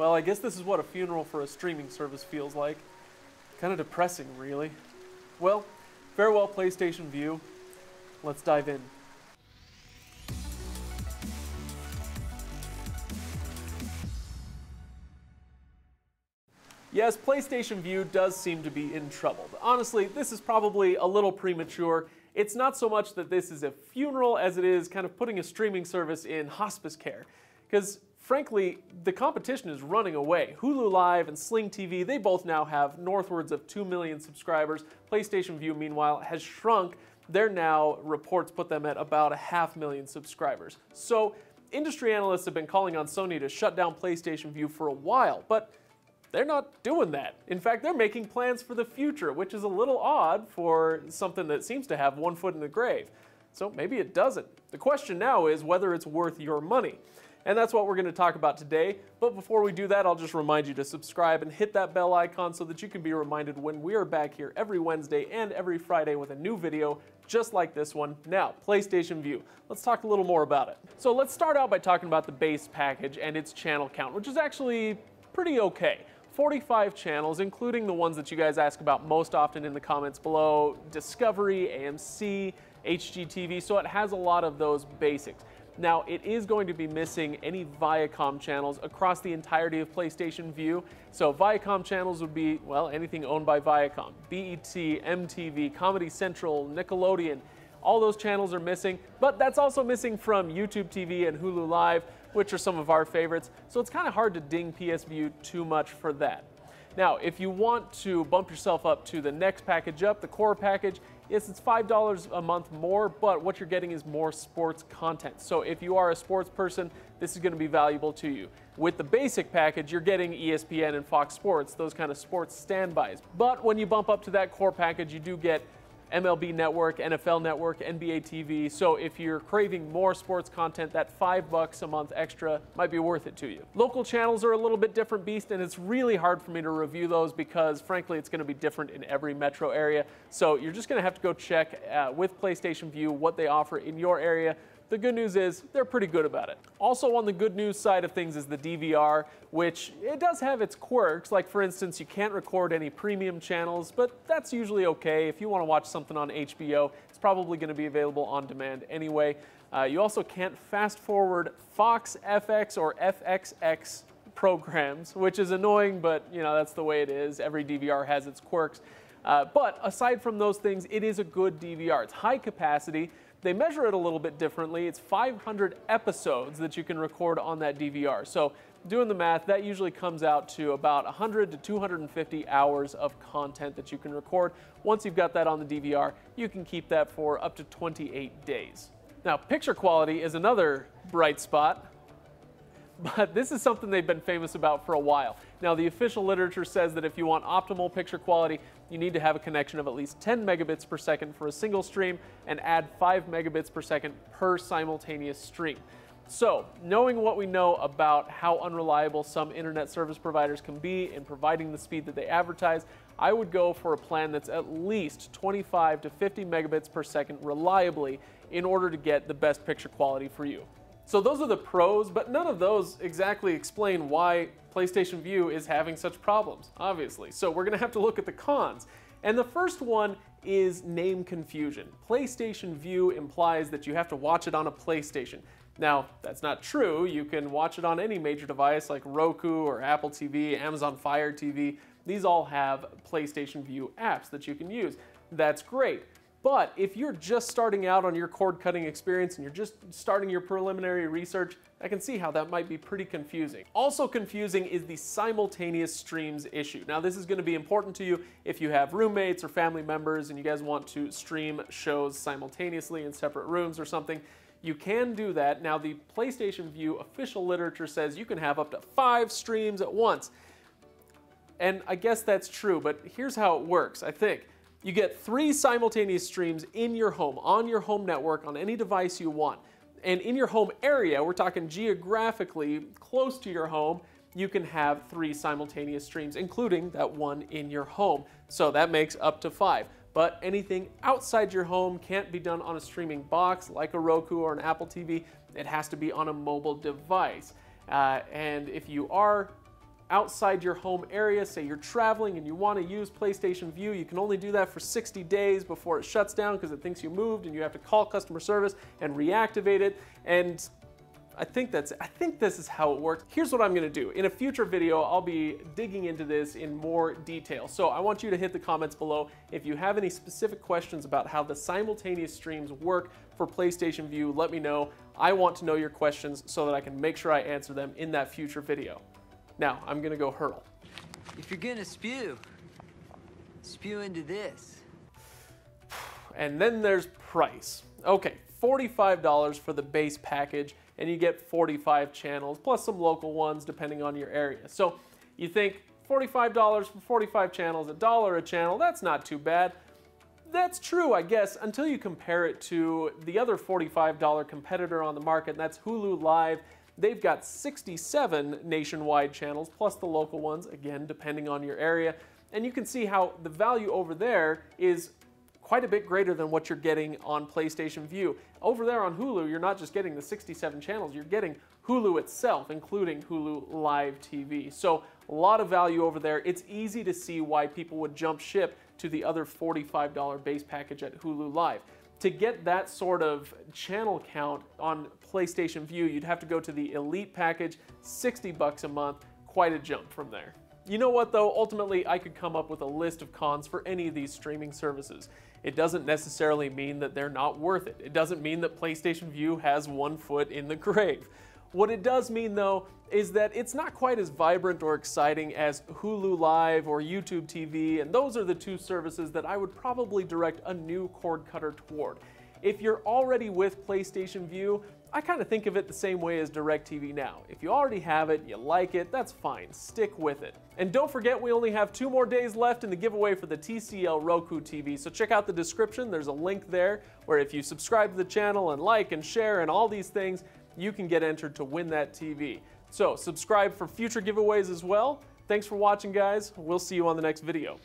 Well, I guess this is what a funeral for a streaming service feels like. Kind of depressing, really. Well, farewell PlayStation Vue. Let's dive in. Yes, PlayStation Vue does seem to be in trouble. Honestly, this is probably a little premature. It's not so much that this is a funeral as it is kind of putting a streaming service in hospice care. Because frankly, the competition is running away. Hulu Live and Sling TV, they both now have northwards of 2 million subscribers. PlayStation Vue, meanwhile, has shrunk. They're now, reports put them at about a half million subscribers. So, industry analysts have been calling on Sony to shut down PlayStation Vue for a while, but they're not doing that. In fact, they're making plans for the future, which is a little odd for something that seems to have one foot in the grave. So maybe it doesn't. The question now is whether it's worth your money. And that's what we're going to talk about today. But before we do that, I'll just remind you to subscribe and hit that bell icon so that you can be reminded when we are back here every Wednesday and every Friday with a new video just like this one. Now, PlayStation Vue. Let's talk a little more about it. So let's start out by talking about the base package and its channel count, which is actually pretty okay. 45 channels, including the ones that you guys ask about most often in the comments below, Discovery, AMC, HGTV, so it has a lot of those basics. Now, it is going to be missing any Viacom channels across the entirety of PlayStation Vue. So Viacom channels would be, well, anything owned by Viacom. BET, MTV, Comedy Central, Nickelodeon, all those channels are missing, but that's also missing from YouTube TV and Hulu Live, which are some of our favorites, so it's kind of hard to ding PS Vue too much for that. Now, if you want to bump yourself up to the next package up, the core package, yes, it's $5 a month more, but what you're getting is more sports content. So if you are a sports person, this is going to be valuable to you. With the basic package, you're getting ESPN and Fox Sports, those kind of sports standbys. But when you bump up to that core package, you do get MLB Network, NFL Network, NBA TV. So if you're craving more sports content, that five bucks a month extra might be worth it to you. Local channels are a little bit different beast, and it's really hard for me to review those because, frankly, it's going to be different in every metro area. So you're just going to have to go check uh, with PlayStation Vue what they offer in your area. The good news is they're pretty good about it. Also on the good news side of things is the DVR, which it does have its quirks. Like for instance, you can't record any premium channels, but that's usually okay. If you want to watch something on HBO, it's probably going to be available on demand anyway. Uh, you also can't fast forward Fox FX or FXX programs, which is annoying, but you know that's the way it is. Every DVR has its quirks. Uh, but aside from those things, it is a good DVR. It's high capacity. They measure it a little bit differently. It's 500 episodes that you can record on that DVR. So doing the math, that usually comes out to about 100 to 250 hours of content that you can record. Once you've got that on the DVR, you can keep that for up to 28 days. Now, picture quality is another bright spot but this is something they've been famous about for a while. Now, the official literature says that if you want optimal picture quality, you need to have a connection of at least 10 megabits per second for a single stream and add 5 megabits per second per simultaneous stream. So, knowing what we know about how unreliable some internet service providers can be in providing the speed that they advertise, I would go for a plan that's at least 25 to 50 megabits per second reliably in order to get the best picture quality for you. So those are the pros, but none of those exactly explain why PlayStation Vue is having such problems, obviously. So we're gonna have to look at the cons. And the first one is name confusion. PlayStation Vue implies that you have to watch it on a PlayStation. Now, that's not true. You can watch it on any major device like Roku or Apple TV, Amazon Fire TV. These all have PlayStation Vue apps that you can use. That's great. But if you're just starting out on your cord cutting experience and you're just starting your preliminary research, I can see how that might be pretty confusing. Also confusing is the simultaneous streams issue. Now this is gonna be important to you if you have roommates or family members and you guys want to stream shows simultaneously in separate rooms or something. You can do that. Now the PlayStation Vue official literature says you can have up to five streams at once. And I guess that's true, but here's how it works, I think. You get three simultaneous streams in your home, on your home network, on any device you want. And in your home area, we're talking geographically close to your home, you can have three simultaneous streams, including that one in your home. So that makes up to five. But anything outside your home can't be done on a streaming box like a Roku or an Apple TV. It has to be on a mobile device. Uh, and if you are outside your home area, say you're traveling and you want to use PlayStation Vue, you can only do that for 60 days before it shuts down because it thinks you moved and you have to call customer service and reactivate it. And I think that's I think this is how it works. Here's what I'm gonna do. In a future video, I'll be digging into this in more detail. So I want you to hit the comments below if you have any specific questions about how the simultaneous streams work for PlayStation Vue, let me know. I want to know your questions so that I can make sure I answer them in that future video. Now, I'm gonna go hurl. If you're gonna spew, spew into this. And then there's price. Okay, $45 for the base package and you get 45 channels plus some local ones depending on your area. So you think $45 for 45 channels, a dollar a channel, that's not too bad. That's true, I guess, until you compare it to the other $45 competitor on the market, and that's Hulu Live. They've got 67 nationwide channels, plus the local ones, again, depending on your area. And you can see how the value over there is quite a bit greater than what you're getting on PlayStation Vue. Over there on Hulu, you're not just getting the 67 channels, you're getting Hulu itself, including Hulu Live TV. So a lot of value over there. It's easy to see why people would jump ship to the other $45 base package at Hulu Live. To get that sort of channel count on PlayStation Vue, you'd have to go to the Elite package, 60 bucks a month, quite a jump from there. You know what though, ultimately I could come up with a list of cons for any of these streaming services. It doesn't necessarily mean that they're not worth it. It doesn't mean that PlayStation Vue has one foot in the grave. What it does mean though is that it's not quite as vibrant or exciting as Hulu Live or YouTube TV, and those are the two services that I would probably direct a new cord cutter toward. If you're already with PlayStation Vue, I kind of think of it the same way as DirecTV Now. If you already have it, you like it, that's fine, stick with it. And don't forget we only have two more days left in the giveaway for the TCL Roku TV, so check out the description, there's a link there where if you subscribe to the channel and like and share and all these things, you can get entered to win that TV. So subscribe for future giveaways as well. Thanks for watching guys, we'll see you on the next video.